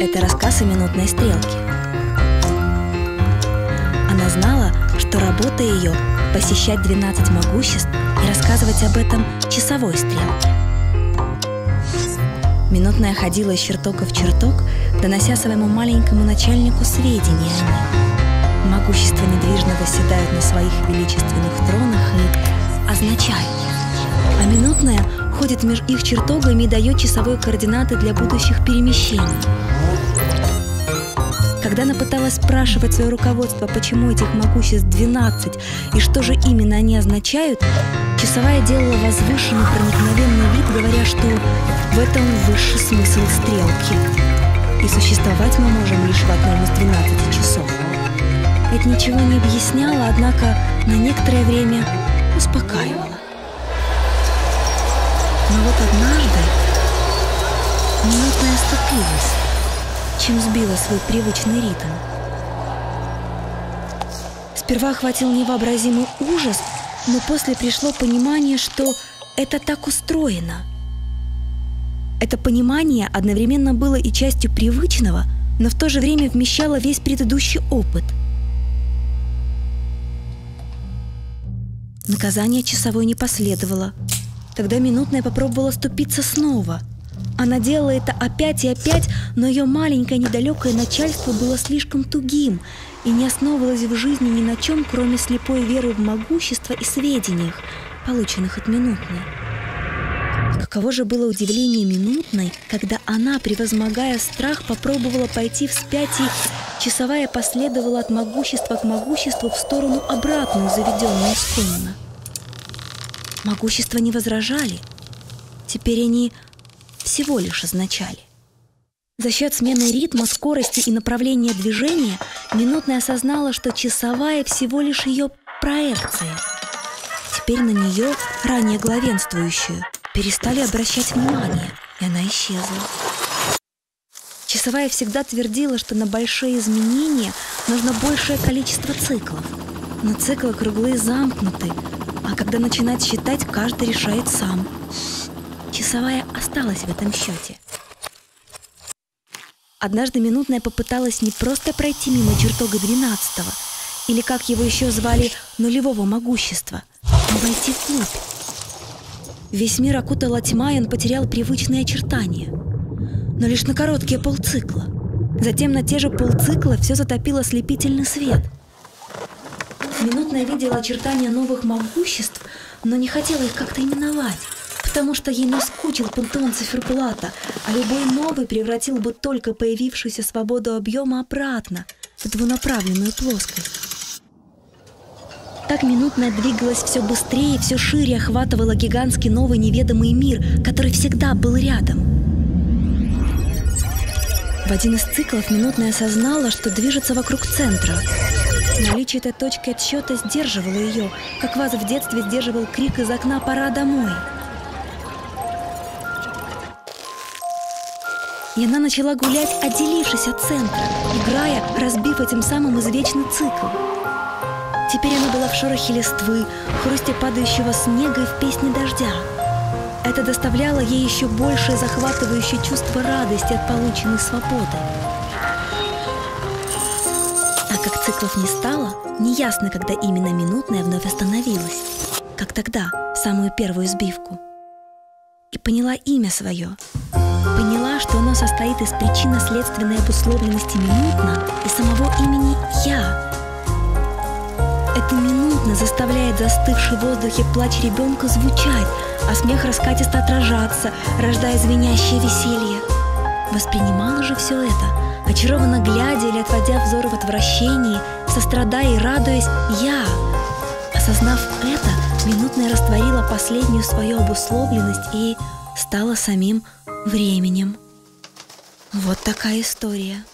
Это рассказ о минутной стрелке. Она знала, что работа ее – посещать 12 могуществ и рассказывать об этом часовой стрелке. Минутная ходила из чертога в чертог, донося своему маленькому начальнику сведения о ней. Могущества недвижно восседают на своих величественных тронах и означают. А минутная ходит между их чертогами и дает часовой координаты для будущих перемещений. Когда она пыталась спрашивать свое руководство, почему этих могуществ 12 и что же именно они означают, часовая делала возвышенный проникновенный вид, говоря, что в этом высший смысл стрелки. И существовать мы можем лишь в одном из 12 часов. Это ничего не объясняло, однако на некоторое время успокаивало. Но вот однажды минутная оступилась, чем сбила свой привычный ритм. Сперва охватил невообразимый ужас, но после пришло понимание, что это так устроено. Это понимание одновременно было и частью привычного, но в то же время вмещало весь предыдущий опыт. Наказание часовой не последовало – Тогда минутная попробовала ступиться снова. Она делала это опять и опять, но ее маленькое недалекое начальство было слишком тугим и не основывалось в жизни ни на чем, кроме слепой веры в могущество и сведениях, полученных от минутной. Каково же было удивление минутной, когда она, превозмогая страх, попробовала пойти вспять и часовая последовала от могущества к могуществу в сторону обратную, заведенную исконно. Могущества не возражали. Теперь они всего лишь означали. За счет смены ритма, скорости и направления движения минутная осознала, что часовая всего лишь ее проекция. Теперь на нее, ранее главенствующую, перестали обращать внимание, и она исчезла. Часовая всегда твердила, что на большие изменения нужно большее количество циклов. Но циклы круглые замкнуты, а когда начинать считать, каждый решает сам. Часовая осталась в этом счете. Однажды минутная попыталась не просто пройти мимо чертога двенадцатого, или как его еще звали, нулевого могущества, а войти вглубь. Весь мир окутала тьма, и он потерял привычные очертания. Но лишь на короткие полцикла. Затем на те же полцикла все затопил ослепительный свет – Минутная видела очертания новых могуществ, но не хотела их как-то именовать, потому что ей наскучил пантеон циферблата, а любой новый превратил бы только появившуюся свободу объема обратно в двунаправленную плоскость. Так минутная двигалась все быстрее, все шире охватывала гигантский новый неведомый мир, который всегда был рядом. В один из циклов минутная осознала, что движется вокруг центра, Наличие этой точки отсчета сдерживало ее, как вас в детстве сдерживал крик из окна «Пора домой!». И она начала гулять, отделившись от центра, играя, разбив этим самым извечный цикл. Теперь она была в шорохе листвы, в хрусте падающего снега и в песне дождя. Это доставляло ей еще большее захватывающее чувство радости от полученной свободы как циклов не стало, неясно, когда именно минутная вновь остановилась, как тогда, в самую первую сбивку. И поняла имя свое. Поняла, что оно состоит из причинно-следственной обусловленности минутно и самого имени «Я». Это минутно заставляет застывший в воздухе плач ребенка звучать, а смех раскатисто отражаться, рождая звенящее веселье. Воспринимала же все это – очарованно глядя или отводя взор в отвращении, сострадая и радуясь «я». Осознав это, минутная растворила последнюю свою обусловленность и стала самим временем. Вот такая история.